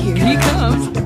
Here he comes.